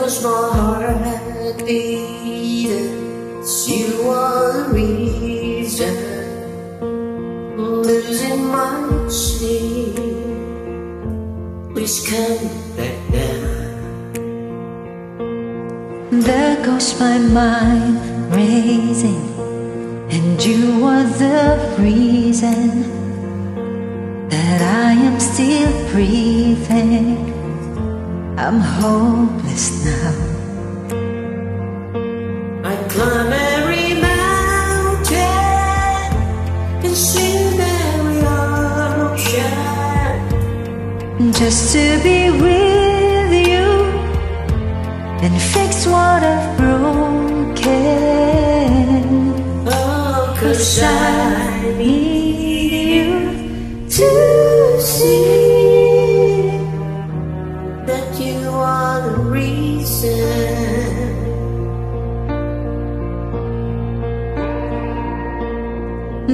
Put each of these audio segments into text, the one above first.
goes my heart beating. You are the reason. Losing my sleep. Please come back down. There goes my mind racing, and you are the reason that I am still breathing. I'm hopeless now. I climb every mountain and swim every ocean just to be with you and fix what I've broken. Oh, cause I need you to see. Reason.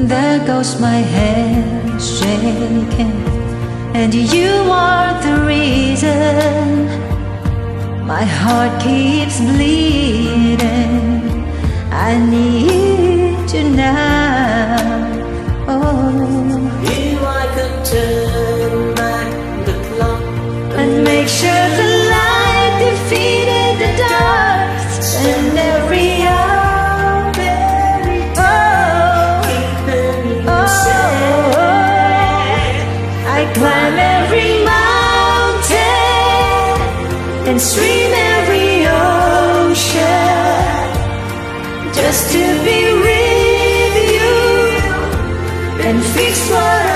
There goes my head shaking, and you are the reason my heart keeps bleeding. I need you now. Oh, If I could turn and every ocean just to be with you and fix what I've